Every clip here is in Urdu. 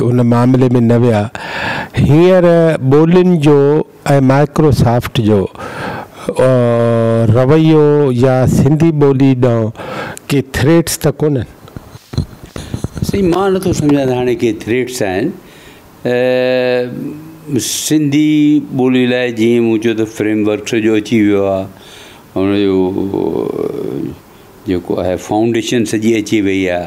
ان مع ماملے میں نہل مائکروسافٹ جو رو یا سی بولی کس تو کون سی نمجا ہاں کہ تھریڈس سی بولی لائے جی چیم وکس جو اچھی ہو فاؤنڈیشن سی اچھی ہوئی ہے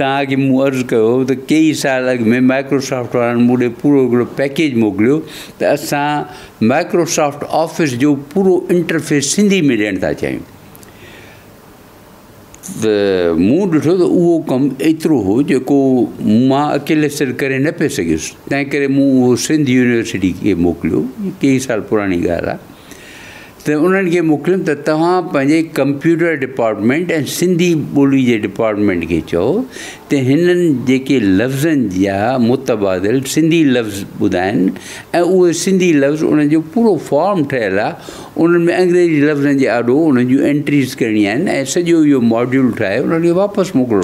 تاکہ ارض کیا کئی سال اگ میں مائکروسافٹ والوں پوری پیکج موکل مائکروسافٹ آفس جو پوری انٹرفیس سی میں چاہیے تو مٹھو تو وہ کم ایترو جو اکیلے سر کر پہ سیس تے میں وہ سندھ یونیورسٹی کے موکل کئی سال پُرانی گال ہے تو ان کے موکل تین کمپیوٹر ڈیپارٹمینٹ سنگی بولی کے ڈپارٹمینٹ کے چین جی لفظ جا متبادل سی لفظ بدھائن این وہ سندھی لفظ ان پورا فارم ٹھل آ ان میں اگریزی لفظوںٹریز کرنی سو یہ ماڈل ٹھائے ان واپس موکل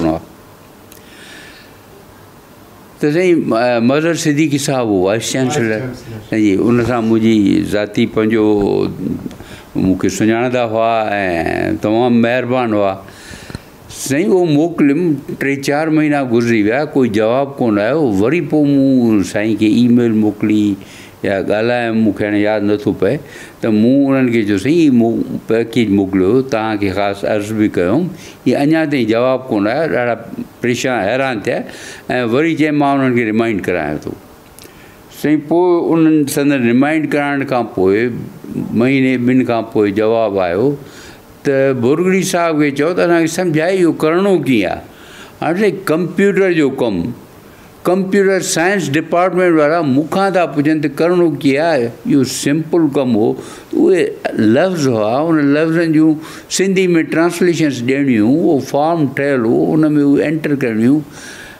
مظہر صدیقی صاحب وہ وائس چانسلر ان سا مجھے ذاتی پنج ساتھتا ہوا تمام مہربان ہوا۔ سائی وہ موکل ٹے چار مہینہ گزری گیا، کوئی جواب کون آیا ویری سائی میل موکلی یا گالا مجھے یاد نتھو پے۔ تو ان کو یہ پیکیج موکل تا خاص عرض بھی کم یہ اِن تھی جواب کون آیا پریشان حیران تھے۔ ویری چیم ان کو ریمائنڈ کرا تو۔ سی ان سندن ریمائنڈ کرنے کا مہینوں بن جواب آؤ تو بورگڑی صاحب کے چاہیے سمجھ آئی کریں کمپیوٹر جو کم، کمپیوٹر سائنس ڈیپارٹمینٹ والا مکھا تھا پوچھن کر کر سمپل کم ہوئے لفظ ہوا ان لفظ سم ٹرانسلشنس دوں وہ فارم ٹھیک ہو ان میں وہ اینٹر کر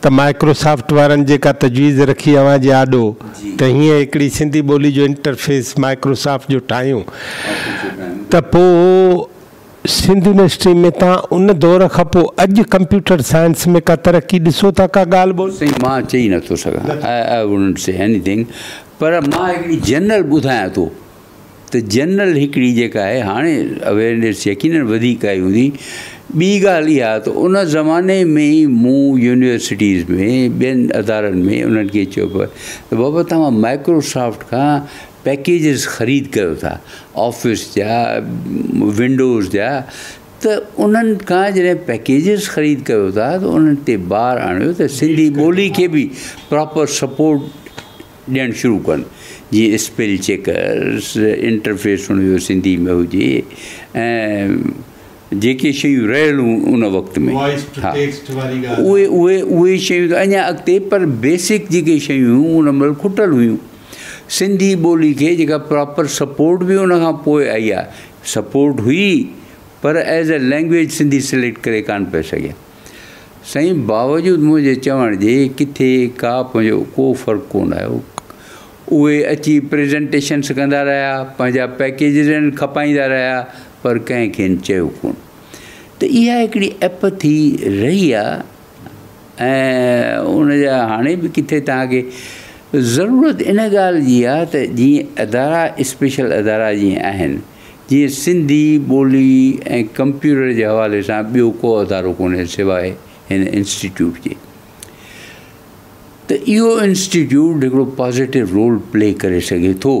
تو مائکروسافٹ والن کا تجویز رکھی آڈو ہر ایک سنتھی بولی جو انٹرفیس مائکروسافٹ جو ٹھا تو سنورسٹی میں تا ان دور کامپیوٹر سائنس میں کا ترقی کا چی نہ جنرل بدایاں تو جنرل جاس یقیناً آئی ہوں بی گھ زمانے میں یونیورسٹیز میں، بین ادار میں ان پہ بابا تا مائکروسافٹ کا پیکجز خرید کر آفس جا وڈوز جا۔ تو ان جی پیکجز خرید کر ان بار آڑوں سی بولی کے بھی پاپر سپورٹ دروع کرپیل چیکر انٹرفیس سک شل وقت میں۔ بیسک ہاں۔ جو مل کٹل ہو سیلی کے پراپر سپورٹ بھی ان کو آئی ہے سپورٹ ہوئی پر as a language Sindhi select کرے کون پہ سکیا سائی باوجود مجھے چوڑی کتنے کا کوئی فرق کو اے اچھی پریزنٹشنس کندا ریا پیکن کپائی ریا پر کھی کون تو یہاں ایکڑی اپتھی ری آپ ضرورت ان گال جی کی جی ادارا اسپیشل ادارا جی جی سی بولی کمپیوٹر کے حوالے سے بو کو ادارہ کون سوائے انسٹیٹوٹ کے تو یہ انسٹیٹوٹ پازیٹو رول پلے کر سکے تو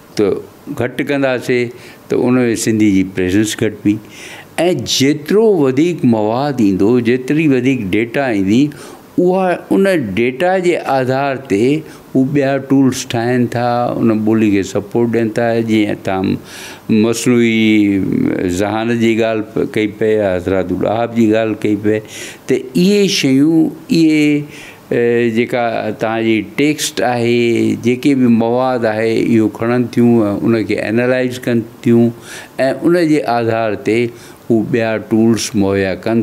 تو گن سنگی کی پریزینس گٹبی جتروں مواد اوتری بد ڈیٹا ان ڈیٹا کے آدھار تیار ٹولس ٹائن تھا ان بولی کے سپورٹ دا جی تمام مصروئی ذہان کی گال پہ حضرات الہاب کی گال پے تے شیوں یہ تعری ٹیکسٹ ہے جی مواد ہے یہ کھڑی ان کے اینالائز کردار پہ وہ بیا ٹولس مہیا کرے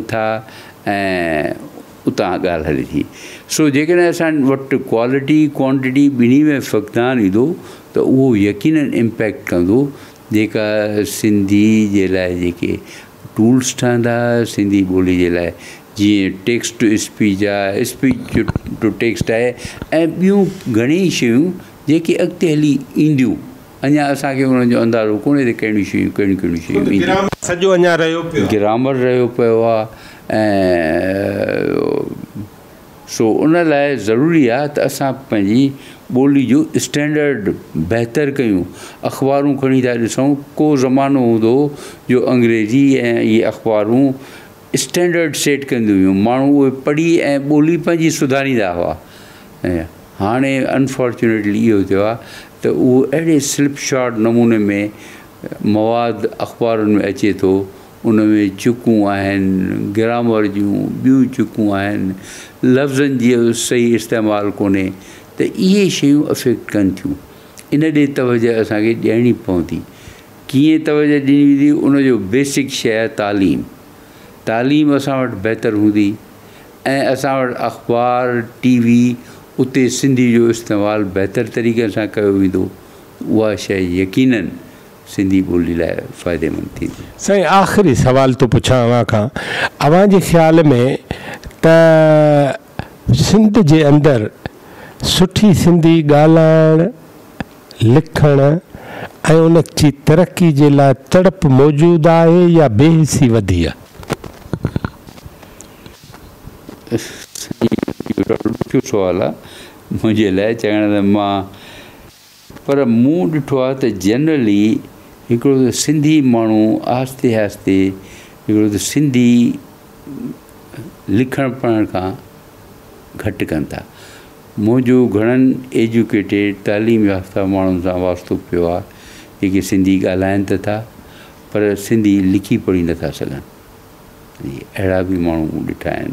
تھی سو جسان واٹ کوٹیانٹ بِنیں میں فقدان اِنو تو وہ یقیناً امپیکٹ کر سی ٹولس ٹھا سی بولی جی ٹیکسٹ ٹو اسپیچ ہے اسپیچ ٹو ٹیکسٹ ہے۔ بیوں گھنے شی اے اصانگ انداز کو کہڑی شہری شکا رہے گرامر رہے پوے سو ان لائض ضروری بولی جو اسٹینڈ بہتر کروں اخباروں کھڑیوں کو زمانہ ہوں جو اگریزی یہ اخباروں اسٹینڈ سیٹ کری ہوں می پڑھی بولی پہ سدھاری ہوا ہاں انفارچونیٹلی یہ تو وہ اڑے سلپ شارٹ نمونے میں مواد اخباروں میں اچے تو ان میں چین گرامر جی بکن لفظ سہی استعمال کو یہ شیئر افیکٹ کن تھیں انجہ اصن کو دیں توجہ دینی انسک شا ہے تعلیم تعلیم اٹھ بہتر ہوں ایسا وخبار ٹی وی اتنے سو استعمال بہتر طریقے سے وہ شقیناً سی بولی لائے فائدے مند سر آخری سوال تو پوچھا اواج خیال میں سندھ کے اندر سٹ سیل لکھن ان کی ترقی لائے تڑپ موجود ہے یا بے حسی بدی ہے ڏکيو سوال آهي منهنجي لاءِ چوڻ ته مان پر مون ڏٺو آهي ته جنرلي هڪڙو ته سنڌي ماڻهو آهستي آهستي هڪڙو ته سنڌي لکڻ پڙهڻ کان گهٽ ڪن ٿا. منهنجو گهڻن ايجوڪيٽيڊ تعليم يافته ماڻهن سان واستو پيو آهي جيڪي سنڌي ڳالهائين ته ٿا پر سنڌي لکي پڙهي نٿا سگهن. اهڙا به ماڻهو مون ڏٺا آهن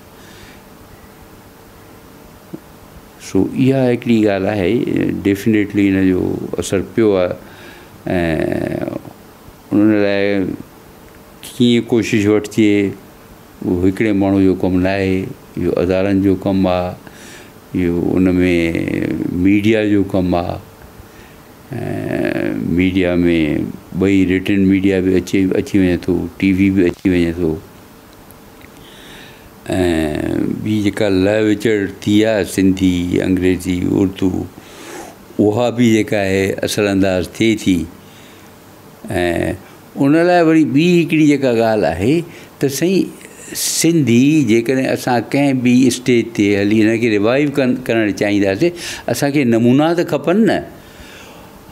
سو یہاں ایک ڈیفینیٹلی انجو اثر پہ آپ کی کوشش وت مو کم نہ اداروں جو کم آن میں میڈیا جو کم آیڈیا میں بئی ریٹنگ میڈیا بھی اچھی اچھی وے تو ٹی وی بھی اچھی وے تو لچر سی اگریزی اردو وہ اثر انداز تھے تھی۔ ان سی کچھ کھى اسٹیج تھی ہلی ان کے ریوائو کرنا چاہیے اصل کے نمونہ تو کپن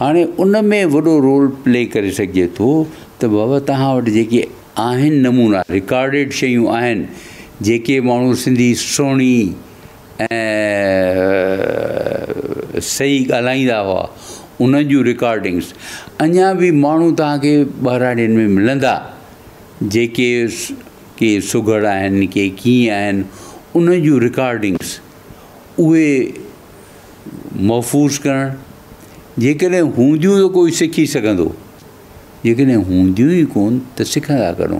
ہائیں ان میں ویسے رول پلے کر سکے تو بابا تا وٹھن نمونہ، ریکارڈیڈ شہر موسی سی سنی سہی گال ہوا ان ریکاڈس اِنہ بھی مہینہ بہراڑ میں ملتا کہ سگڑا کہ کیئر ان ریکارڈنگس اے محفوظ کردوں تو کوئی سیکھی سکیں ہندو ہی کون تو سکھا کروں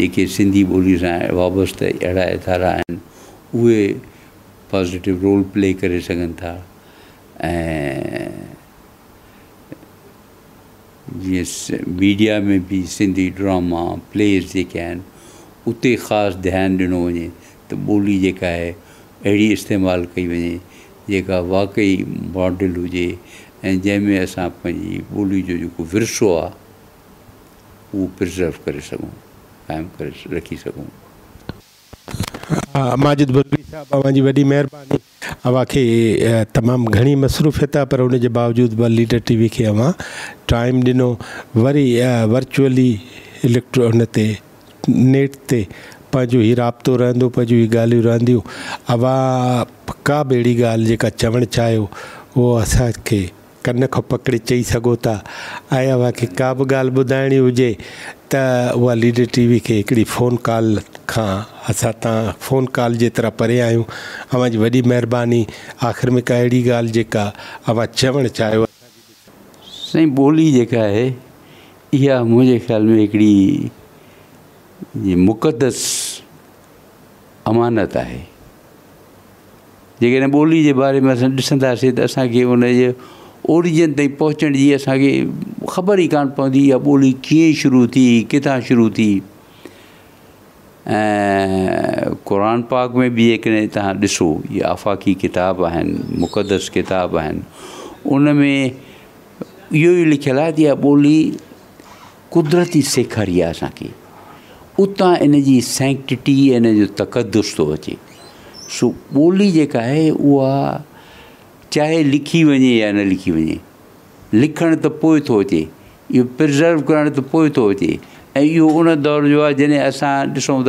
جيڪي سنڌي ٻولي سان وابست اهڙا ادارا آهن اهي پازيٽو رول پلي ڪري سگهن ٿا ۽ جيئن ميڊيا ۾ به سنڌي ڊراما پليس جيڪي آهن اتي خاص ڌيان ڏنو وڃي ته ٻولي جيڪا آهي اهڙي استعمال ڪئي وڃي جيڪا واقعي ماڊل هجي ۽ جنهن ۾ اسان پنهنجي ٻولي جو جيڪو ورثو آهي اهو پرزرو ڪري سگهون قائم کر رکھی سکوں۔ ماج بدری صاحب جی تمام گھنی مصروفیت ہے پر ان کے باوجود لیڈر ٹی وی ٹائم ڈنو وی ورچولی الٹو ہی رابطوں رہ گال رہا کا بھی اڑی گال چو چاہیے وہ اصل کن کو پکڑے چیز کا کا بھی گال بدائن ہو جائے تو وہ لی وی کے ایک فون کال کا اصل تا فون کال جی طرح پرے آیا اوا ویبانی آخر میں کئی اڑی غالب اب چو چاہے سائی بولی جائے مجھے خیال میں ایکڑی مقدس امانت ہے جن بولی کے بارے میں انجو اوریجن تھی پہنچنے کی اصان خبر ہی کان پوندی یہ بولی کیے شروع تھی کتاں شروع تھی۔ قرآن پاک میں بھی جی تاکہ ڈسو، یہ آفاقی کتاب ہیں، مقدس کتاب ہیں۔ ان میں یہ لکھل ہے کہ یہ بولی، قدرتی سکھری اِس کی۔ اتنا ان جی سینکٹ ان تقدس تو بچے سو بولی جائے چاہے لکھی وجے یا نہ لکھی وجے لکھن تو پھر تو ہوزرو کرنے تو اچھی ان دور جو ہے جن اُن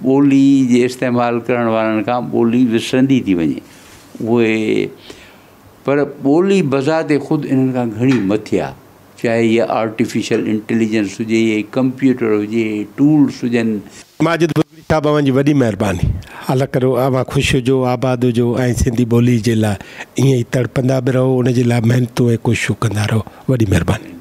بولی استعمال کرنے والا کا بولی وسرتی تھی وجے وہ بولی بذات خود ان مت آ چاہے یہ آرٹفیشل انٹیلجنس ہومپوٹر ہوجن تبی الگ خوش ہوجو آباد ہوجو سی بولی جا یہ تڑپند بھی رہو ان کے لائ محنتوں اور کوشش کرا رہو وی